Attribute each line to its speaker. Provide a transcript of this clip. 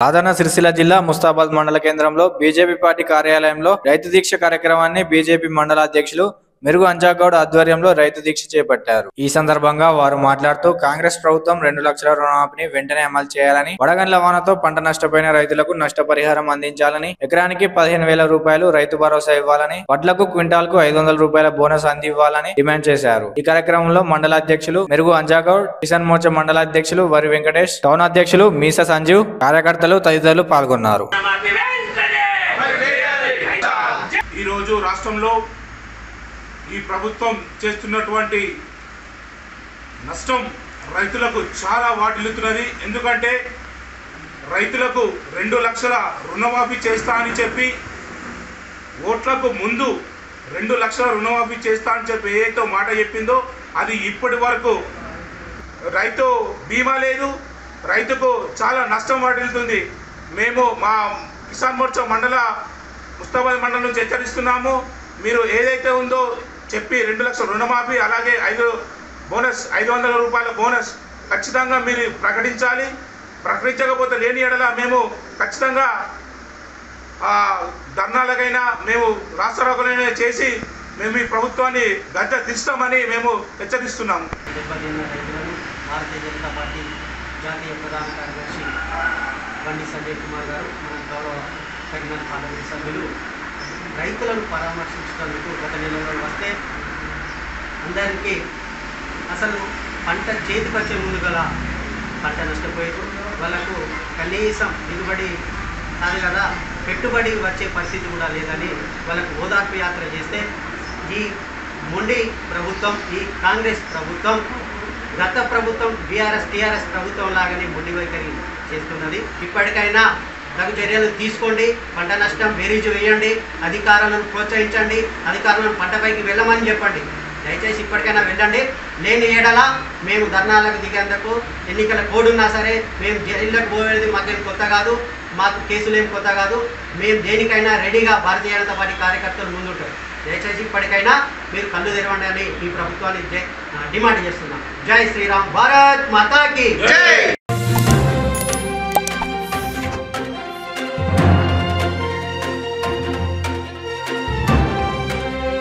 Speaker 1: సాధారణ సిరిసిల్ల జిల్లా ముస్తాబాద్ మండల కేంద్రంలో బీజేపీ పార్టీ కార్యాలయంలో రైతు దీక్ష కార్యక్రమాన్ని బీజేపీ మండల అధ్యక్షులు మెరుగు అంజాగౌడ్ ఆధ్వర్యంలో రైతు దీక్ష చేపట్టారు. ఈ సందర్భంగా వారు మాట్లాడుతూ కాంగ్రెస్ ప్రభుత్వం రెండు లక్షల రుణమాఫీని వెంటనే అమలు చేయాలని వడగండ్ల వానతో పంట నష్టపోయిన రైతులకు నష్టపరిహారం అందించాలని ఎకరానికి పదిహేను వేల రూపాయలు రైతు భరోసా ఇవ్వాలని వడ్లకు క్వింటాల్కు ఐదు వందల రూపాయల బోనస్ అందివ్వాలని డిమాండ్ చేశారు. ఈ కార్యక్రమంలో మండల అధ్యక్షులు మెరుగు అంజాగౌడ్ కిసాన్ మోర్చా మండల అధ్యక్షులు వరి వెంకటేష్ టౌన్ అధ్యక్షులు మీస సంజీవ్ కార్యకర్తలు తదితరులు పాల్గొన్నారు.
Speaker 2: ఈరోజు రాష్ట్రంలో ఈ ప్రభుత్వం చేస్తున్నటువంటి నష్టం రైతులకు చాలా వాటిల్లుతున్నది. ఎందుకంటే రైతులకు రెండు లక్షల రుణమాఫీ చేస్తా అని చెప్పి ఓట్లకు ముందు రెండు లక్షల రుణమాఫీ చేస్తా అని చెప్పి ఏదైతే మాట చెప్పిందో అది ఇప్పటి వరకు రైతు బీమా లేదు. రైతుకు చాలా నష్టం వాటిల్లుతుంది. మేము మా కిసాన్ మోర్చా మండల ముస్తాబాద్ మండలం నుంచి హెచ్చరిస్తున్నాము. మీరు ఏదైతే ఉందో చెప్పి రెండు లక్షల రుణమాఫీ అలాగే ఐదు బోనస్ ఐదు వందల రూపాయల బోనస్ ఖచ్చితంగా మీరు ప్రకటించాలి. ప్రకటించకపోతే లేని ఎడల మేము ఖచ్చితంగా ధర్నాలకైనా మేము రాష్ట్రాలకైనా చేసి మేము ఈ ప్రభుత్వాన్ని గద్ద తీస్తామని మేము హెచ్చరిస్తున్నాము
Speaker 3: భారతీయ జనతా పార్టీ జాతీయ ప్రధాన కార్యదర్శి బండి సంజయ్ కుమార్ గారు మన గౌరవ కరీంనగర్ పార్లమెంట్ సభ్యులు రైతులను పరామర్శించడానికి గత నెలలో వస్తే అందరికీ అసలు పంట చేతికొచ్చే ముందు గల పంట నష్టపోయారు వాళ్ళకు కనీసం దిగుబడి కాదు కదా పెట్టుబడి వచ్చే పరిస్థితి కూడా లేదని వాళ్ళకు ఓదార్పు యాత్ర చేస్తే ఈ మొండి ప్రభుత్వం ఈ కాంగ్రెస్ ప్రభుత్వం గత ప్రభుత్వం బీఆర్ఎస్ టీఆర్ఎస్ ప్రభుత్వం లాగానే మొండి వైఖరి చేస్తున్నది. ఇప్పటికైనా తగు చర్యలు తీసుకోండి. పంట నష్టం బేరీజు వేయండి. అధికారులను ప్రోత్సహించండి. అధికారులను పంటపైకి వెళ్ళమని చెప్పండి. దయచేసి ఇప్పటికైనా వెళ్ళండి. లేని ఏడల మేము ధర్నాలకు దిగేందుకు ఎన్నికల కోడ్ ఉన్నా సరే మేము జైళ్ళకు పోయేది మాకేం కొత్త కాదు. మాకు కేసులు ఏం కొత్త కాదు. మేము దేనికైనా రెడీగా భారతీయ జనతా పార్టీ కార్యకర్తలు ముందుంటారు. దయచేసి ఇప్పటికైనా మీరు కళ్ళు తెరవండి అని ఈ ప్రభుత్వాన్ని డిమాండ్ చేస్తున్నాం. జై శ్రీరామ్. భారత్ మాతాకి.
Speaker 2: జై